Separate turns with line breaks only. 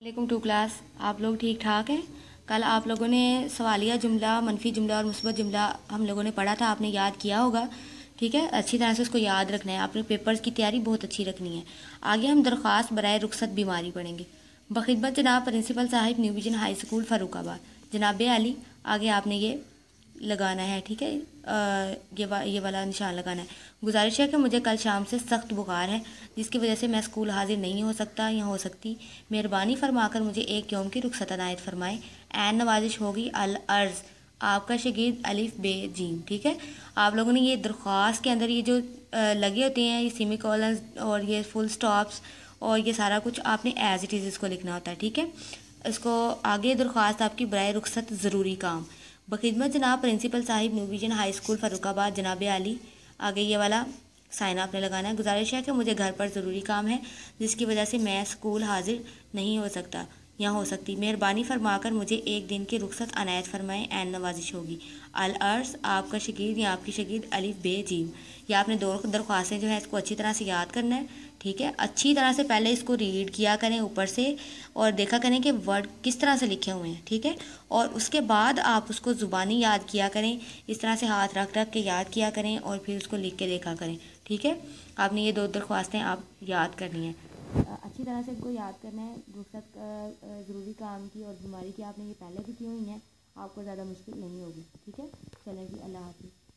वालेकुम to class. आप लोग ठीक ठाक हैं? कल आप लोगों ने सवालिया जुमला मनफी जुमला और मुस्बत जुमला हम लोगों ने पढ़ा था आपने याद किया होगा। ठीक है? अच्छी तरह से उसको याद रखना है। आपने पेपर्स की तैयारी बहुत अच्छी रखनी है। आगे हम दरख्वास्त बरए रुखसत बीमारी पढ़ेंगे। बखिदमत जनाब principal Sahib new vision high school Farrukhabad जनाब अली आगे आपने ये लगाना है ठीक है? ये वा, ये वाला निशान लगाना है। गुजारिश है कि मुझे कल शाम से सख्त बुखार है, जिसकी वजह से मैं स्कूल हाजिर नहीं हो सकता, या हो सकती। मेहरबानी फरमाकर मुझे एक यौम की रुखसत अनायत फरमाए। एन नवाजिश होगी अल अर्ज़। आपका शगीद अलिफ बे जीम ठीक है? आप लोगों ने ये दरख्वास्त के अंदर ये जो लगे होते हैं, ये सीमी कॉलन और ये फुल स्टॉप्स और ये सारा कुछ, आपने एज इट इज़ इसको लिखना होता है, ठीक है? इसको आगे दरख्वास्त आपकी बर रुखसत ज़रूरी काम। बखिदमत जनाब, principal Sahib new vision high school Farrukhabad, जनाब आली आगे ये वाला साइन आपने लगाना है। गुजारिश है कि मुझे घर पर ज़रूरी काम है, जिसकी वजह से मैं स्कूल हाजिर नहीं हो सकता। या हो सकती। मेहरबानी फरमाकर मुझे एक दिन की रुखसत अनायत फरमाएँ एन नवाजिश होगी। अल अर्स आपका शकीर या आपकी शकीर अलिफ बे जीम। या आपने दो दरख्वास्तें जो है इसको अच्छी तरह से याद करना है, ठीक है? अच्छी तरह से पहले इसको रीड किया करें ऊपर से और देखा करें कि वर्ड किस तरह से लिखे हुए हैं, ठीक है? और उसके बाद आप उसको ज़ुबानी याद किया करें, इस तरह से हाथ रख रख के याद किया करें और फिर उसको लिख के देखा करें, ठीक है? आपने ये दो दरख्वास्तें आप याद करनी है। अच्छी तरह से इनको याद करना है, रुखसत ज़रूरी काम की और बीमारी की आपने ये पहले भी की हुई हैं, आपको ज़्यादा मुश्किल नहीं होगी, ठीक है? चलें जी, अल्लाह हाफिज़।